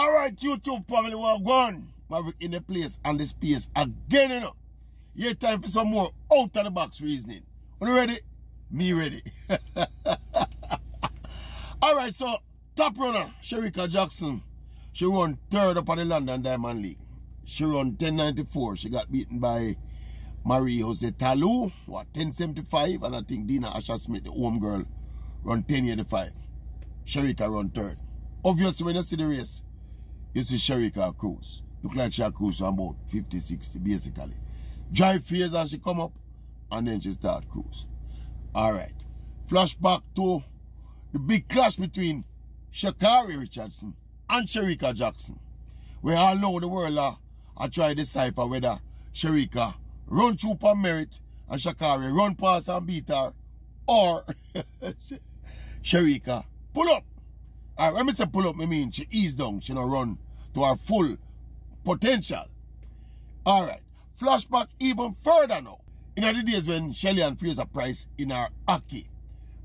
All right, YouTube family, we're gone. Maverick in the place and the space again, you know. Yeah, time for some more out of the box reasoning. Are you ready? Me ready. All right, so top runner, Shericka Jackson. She won third up on the London Diamond League. She run 1094. She got beaten by Marie Jose Ta Lou, what, 1075? And I think Dina Asher Smith, the home girl, run 1085. Shericka run third. Obviously, when you see the race, you is Shericka cruise. Look like she cruise about 50, 60, basically. Drive phase and she come up, and then she start cruise. All right. Flashback to the big clash between Sha'Carri Richardson and Shericka Jackson. Where all know the world uh, are, are trying to decipher whether Shericka run through per merit and Sha'Carri run past and beat her or Shericka pull up. Alright, when me say pull up, I mean she ease down, she not run to her full potential. Alright, flashback even further now. In the days when Shelly-Ann Fraser-Pryce in her hockey,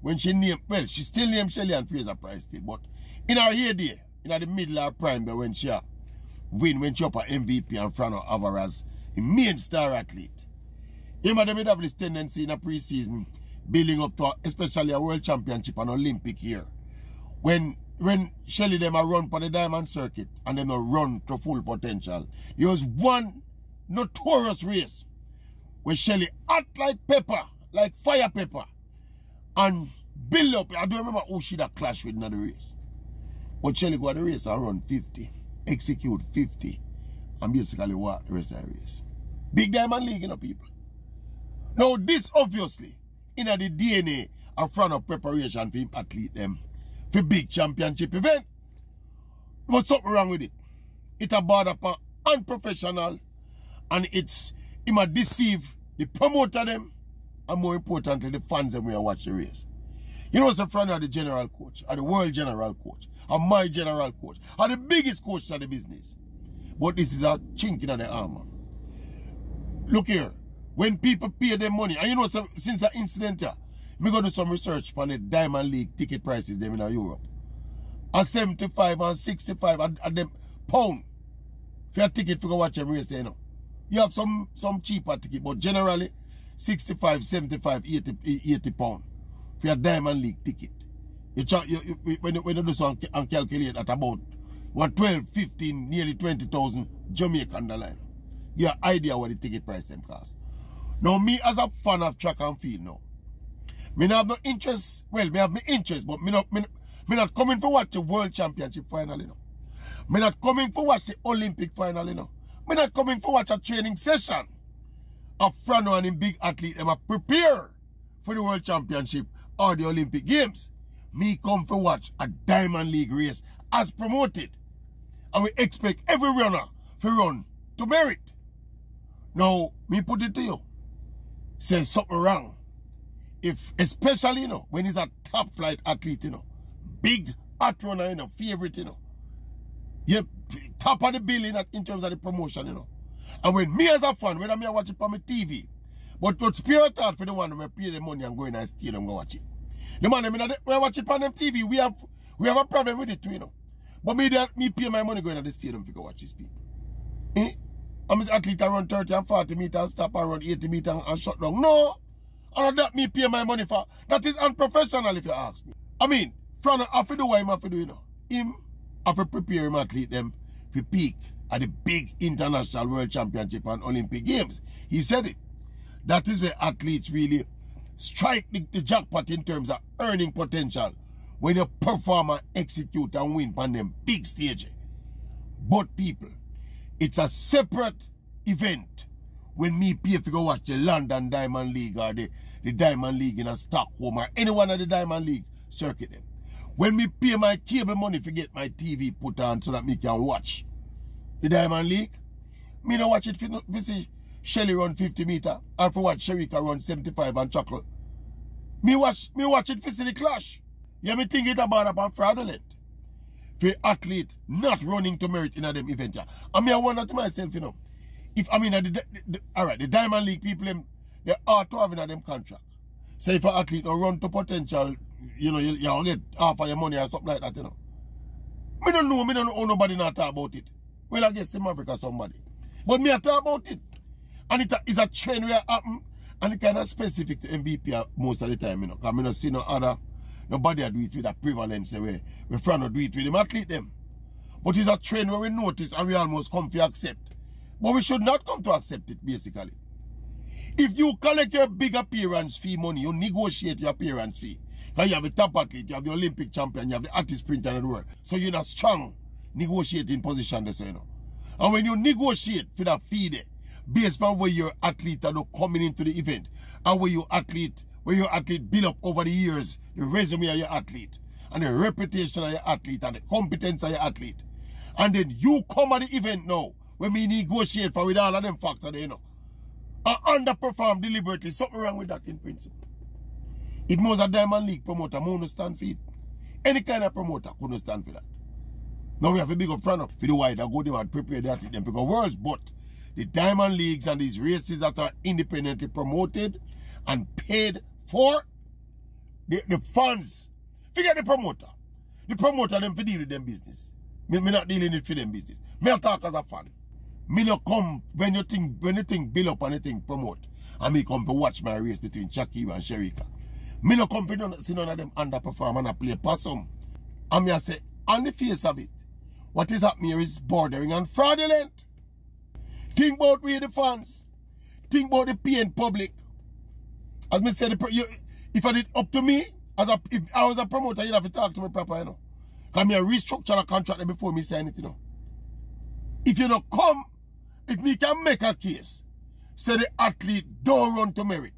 when she named, well, she still named Shelly-Ann Fraser-Pryce still, but in her heyday, in the middle of her prime, when she uh, win, when she up a MVP and front of Alvarez, a main star athlete. Him them have this tendency in a preseason building up to especially a world championship and Olympic year. When when Shelly them a run for the diamond circuit and them a run to full potential, there was one notorious race where Shelly hot like pepper, like fire pepper, and build up. I don't remember who she that clash with in the race. But Shelly go the race and run 50, execute 50, and basically what the rest of the race. Big Diamond League, you know, people. Now, this obviously, in the DNA of front of preparation for him athlete them for big championship event. What's something wrong with it? It about upon unprofessional and it's it might deceive the promoter them and more importantly the fans them we are watching the race. You know, it's a friend of the general coach, or the world general coach, or my general coach, or the biggest coach in the business. But this is a chink in the armor. Look here, when people pay their money, and you know, since the incident here, me go do some research on the Diamond League ticket prices them in Europe. A 75 and 65 and, and them pound for a ticket to go watch them race, you know. You have some some cheaper ticket, but generally 65, 75, 80, 80 pound for a Diamond League ticket. You, you, you when, when you do so and, and calculate at about 12, 15, nearly 20,000 Jamaican. You have idea what the ticket price them cost. Now me as a fan of track and field now, me not have no interest, well, me have my interest, but me not, me, me not coming for watch the World Championship final, you know. Me not coming for watch the Olympic final, you know. Me not coming for watch a training session of Franno and him big athlete, them a prepare for the World Championship or the Olympic Games. Me come for watch a Diamond League race as promoted. And we expect every runner to run to merit. Now, me put it to you. Say something wrong. If, especially, you know, when he's a top flight athlete, you know, big hot runner, you know, favorite, you know. You top of the bill in, in terms of the promotion, you know. And when me as a fan, whether me I watch it on my TV, but what's pure thought for the one who pay the money and go in and stadium go watch it. The man, I mean, we watch it on them TV, we have we have a problem with it you know. But me that me pay my money going to the stadium to go watch these people. Eh? I'm an athlete I run 30 and 40 meters and stop and run 80 meters and, and shut down. No! And that me pay my money for. That is unprofessional if you ask me. I mean, from have to do what him have do, you know. Him have prepare him athlete them for peak at the big international world championship and Olympic games. He said it. That is where athletes really strike the, the jackpot in terms of earning potential when you perform and execute and win on them big stage. But people, it's a separate event when me pay to go watch the London Diamond League or the, the Diamond League in a Stockholm or any one of the Diamond League circuit them. When me pay my cable money to get my TV put on so that me can watch the Diamond League, me don't watch it for, for see Shelly run 50 meter or for watch Shericka run 75 and chuckle. Me watch me watch it for see the clash. Yeah, me think it about upon fraudulent. For athlete not running to merit in a them event. Yeah. And me I wonder to myself, you know, if I mean uh, the, the, the, all right, the Diamond League people they ought to have in them contract. Say if an athlete don't run to potential, you know, you, you get half of your money or something like that, you know. Me don't know, me don't know nobody not talk about it. Well, I guess Team Africa somebody. But me I talk about it. And it is a trend where happen. And it kind of specific to MVP uh, most of the time, you know. Because I don't see no other, nobody do it with a prevalence where we trying to do it with them athlete them. But it's a trend where we notice and we almost come to accept. But we should not come to accept it, basically. If you collect your big appearance fee money, you negotiate your appearance fee. Because you have the top athlete, you have the Olympic champion, you have the hottest sprinter in the world. So you're in a strong negotiating position, there, say, you know. And when you negotiate for that fee there, based on where your athlete are coming into the event, and where your athlete, where your athlete build up over the years, the resume of your athlete, and the reputation of your athlete, and the competence of your athlete. And then you come at the event now, when we negotiate for with all of them factors, you know. And underperform deliberately, something wrong with that in principle. It was a Diamond League promoter, I stand for it. Any kind of promoter couldn't stand for that. Now we have a big up front up for the white. I go there and prepare that them because worlds, but the Diamond Leagues and these races that are independently promoted and paid for, the, the funds, forget the promoter. The promoter them for deal with them business. Me, me not dealing with for them business. Me I talk as a fan. Me not come when you think when you think build up you promote. And me come to watch my race between Sha'Carri and Shericka. Me no come to see none of them underperform and I play possum. And me I say, on the face of it, what is happening here is bordering on fraudulent. Think about we the fans. Think about the paying public. As me said, if I did up to me, as a, if I was a promoter, you'd have to talk to me proper, you know. Because me restructure a contract before me say anything, you know. If you don't come, if me can make a case, say the athlete don't run to merit,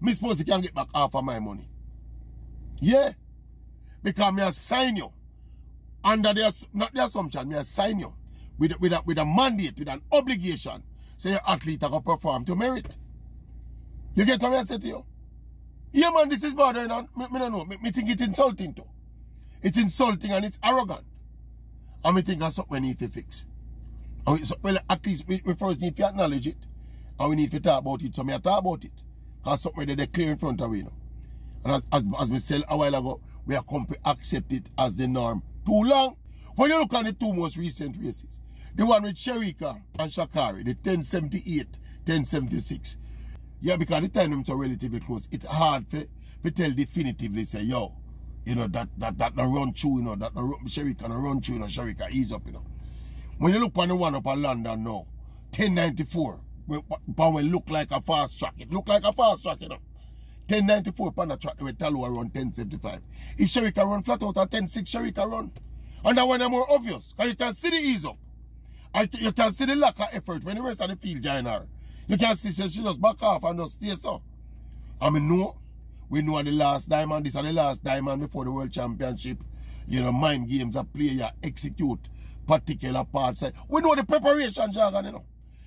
me suppose he can get back half of my money. Yeah. Because me assign you under the, not the assumption, me assign you with, with, a, with a mandate, with an obligation, say your athlete are perform to merit. You get what I say to you? Yeah, man, this is bothering on. Me, me don't know. Me, me think it's insulting too. It's insulting and it's arrogant. And me think that's something we need to fix. We, so, well, at least we, we first need to acknowledge it. And we need to talk about it. So I talk about it. Because something they clear in front of you. Know. And as, as, as me said a while ago, we are come to accept it as the norm too long. When you look at the two most recent races, the one with Shericka and Sha'Carri, the 1078, 1076. Yeah, because the time them so relatively close, it's hard to, to tell definitively, say, yo, you know, that that that the run through, you know, that the Shericka and run through, you know, Shericka ease up, you know. When you look on the one up in London now, 1094, but will look like a fast track. It look like a fast track, you know. 1094 on the track with Ta Lou around 1075. If Shericka run flat out at 106, Shericka run. And that one is more obvious. Because you can see the ease up. I, you can see the lack of effort when the rest of the field join her. You can see she just back off and just stay so. I mean, no. We know the last diamond. This is the last diamond before the World Championship. You know, mind games a player execute particular parts. We know the preparation jargon, you know.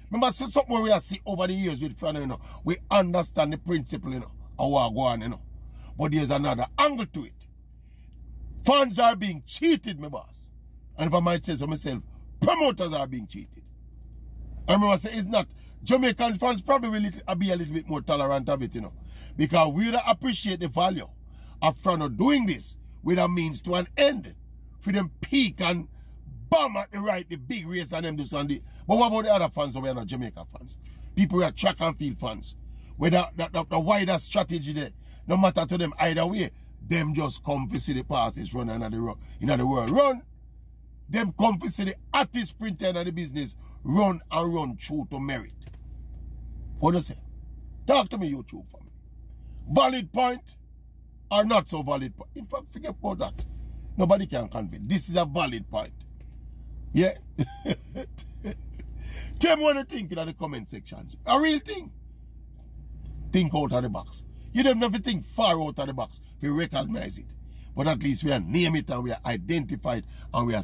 Remember, see something we have seen over the years with friends, you know. We understand the principle, you know, how we go on, you know. But there's another angle to it. Fans are being cheated, my boss. And if I might say so myself, promoters are being cheated. I remember say it's not Jamaican fans probably will be a little bit more tolerant of it, you know. Because we appreciate the value of friend doing this with a means to an end. For them peak and bomb at the right, the big race and them and the but what about the other fans that we not Jamaica fans? People who are track and field fans. Where the, the, the, the wider strategy there, no matter to them either way, them just come to see the passes run in the, in the world. Run! Them come to see the artist sprinter in the business run and run through to merit. What do you say? Talk to me, YouTube family. Valid point or not so valid point? In fact, forget about that. Nobody can convince. This is a valid point. Yeah? Tell me what you think in the comment section. A real thing. Think out of the box. You don't have to think far out of the box to recognize it. But at least we are name it and we are identified and we are